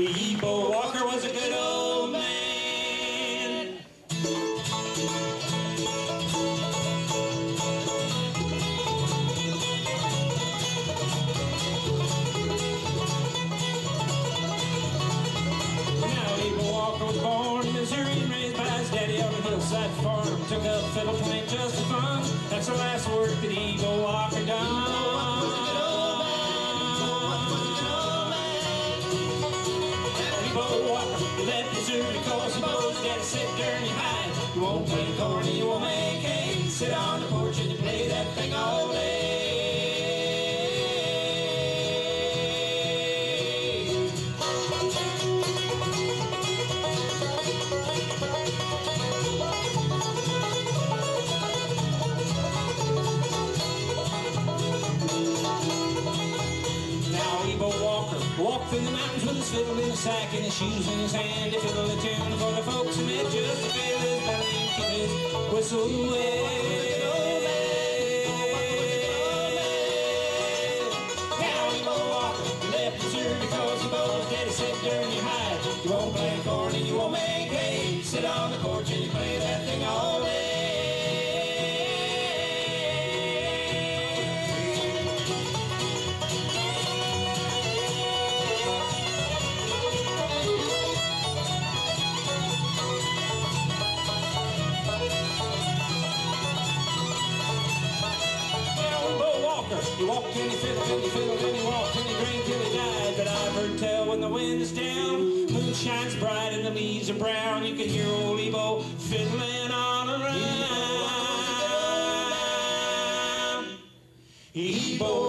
Ebo Walker was a good old man. Now Ebo Walker was born in Missouri raised by his daddy on a hillside farm. Took up fiddle playing just for fun. That's the last work that Ebo Walker done. Left cause he your hide. You won't play corn and you won't make hay. Sit on the porch walked through the mountains with his fiddle in his sack and his shoes in his hand. He fiddled a tune for the folks who met just to feel his belly and keep his whistle away. Now Ebo Walker left Missouri because he knows Daddy said during your hide you won't play Walker, he walked and he fiddled and he fiddled and he walked and he drank till he died. But I've heard tell when the wind's down, moon shines bright and the leaves are brown. You can hear old Ebo fiddling on around. Ebo